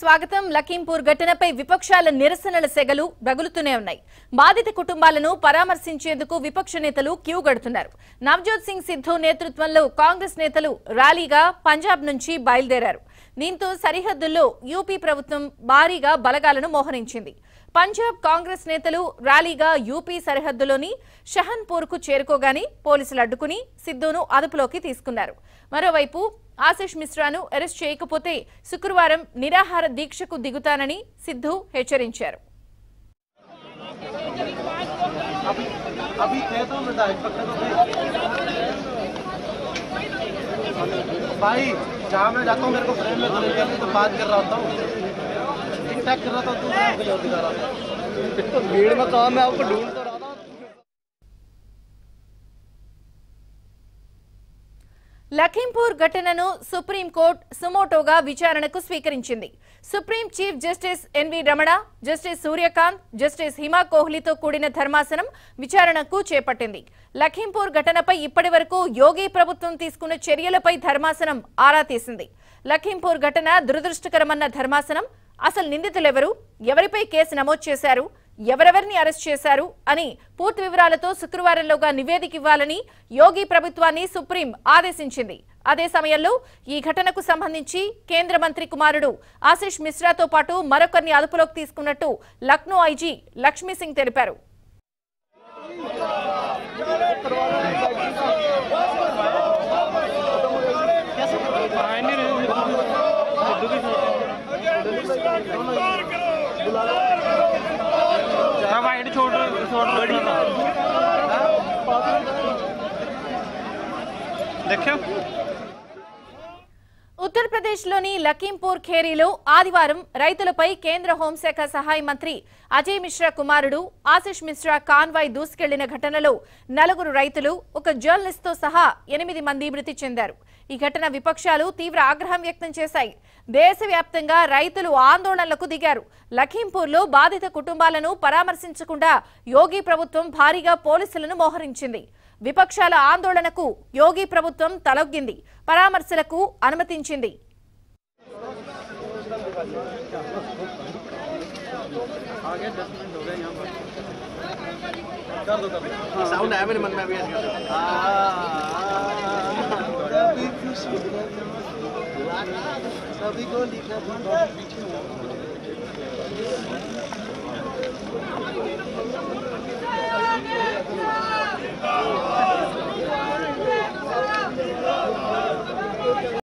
స్వాగతం లఖీంపూర్ ఘటనపై విపక్షాల నిరసనల సెగలు రగులుతూనే ఉన్నాయి. బాధిత కుటుంబాలను పరామర్శించేందుకు విపక్ష నేతలు క్యూ గడుతున్నారు. నవజోత్ సింగ్ సిద్ధు నేతృత్వంలో కాంగ్రెస్ నేతలు ర్యాలీగా పంజాబ్ నుంచి బయలుదేరారు. దీంతో సరిహద్దుల్లో యూపీ ప్రభుత్వం భారీగా బలగాలను మోహరించింది. పంజాబ్ కాంగ్రెస్ నేతలు ర్యాలీగా యూపీ సరిహద్దులోని షహన్పూర్కు చేరుకోగానే పోలీసులు అడ్డుకుని సిద్ధును అదుపులోకి తీసుకున్నారు. మరోవైపు ఆశిష్ మిశ్రాను అరెస్ట్ చేయకపోతే శుక్రవారం నిరాహార దీక్షకు దిగుతానని సిద్ధు హెచ్చరించారు अभी थे तो बेटा एक पकड़े तो थे भाई जहाँ मैं जाता हूँ मेरे को फ्रेम में तो ले लिया मैं तो बात कर रहा होता हूँ टिक टैक कर रहा था तू फ्रेम कहीं और दिखा रहा था तो भीड़ में कहा मैं आपको ढूंढ లఖీంపూర్ ఘటనను సుప్రీంకోర్టు సుమోటోగా విచారణకు స్వీకరించింది. Supreme chief justice N V Ramana justice Suryakant justice Hima కోహ్లీతో కూడిన ధర్మాసనం విచారణకు చేపట్టింది. లఖీంపూర్ ఘటనపై ఇప్పటి వరకు యోగి ప్రభుత్వం తీసుకున్న చర్యలపై ధర్మాసనం ఆరా తీసింది. లఖీంపూర్ ఘటన దురదృష్టకరమన్న ధర్మాసనం. అసలు నిందితులెవరు? ఎవరిపై కేసు నమోదు చేశారు? ఎవరెవరిని అరెస్ట్ చేశారు అని పూర్తి వివరాలతో శుక్రవారంలోగా నివేదిక ఇవ్వాలని యోగి ప్రభుత్వాన్ని సుప్రీం ఆదేశించింది. అదే సమయంలో ఈ ఘటనకు సంబంధించి కేంద్ర మంత్రి కుమారుడు ఆశిష్ మిశ్రాతో పాటు మరొకరిని అదుపులోకి తీసుకున్నట్టు లక్నో ఐజీ లక్ష్మీ సింగ్ తెలిపారు. थोड़ा वाइड छोड़ छोड़ देखियो। ఉత్తరప్రదేశ్లోని లఖీంపూర్ ఖేరీలో ఆదివారం రైతులపై కేంద్ర హోంశాఖ సహాయ మంత్రి అజయ్ మిశ్రా కుమారుడు ఆశిష్ మిశ్రా కాన్వాయ్ దూసుకెళ్ళిన ఘటనలో నలుగురు రైతులు ఒక జర్నలిస్ట్తో సహా ఎనిమిది మంది మృతి చెందారు. ఈ ఘటన విపక్షాలు తీవ్ర ఆగ్రహం వ్యక్తం చేశాయి. దేశవ్యాప్తంగా రైతులు ఆందోళనలకు దిగారు. లఖీంపూర్లో బాధిత కుటుంబాలను పరామర్శించకుండా యోగి ప్రభుత్వం భారీగా పోలీసులను మోహరించింది. విపక్షాల ఆందోళనకు యోగి ప్రభుత్వం తలొగ్గింది పరామర్శలకు అనుమతించింది साउंड आया मेरे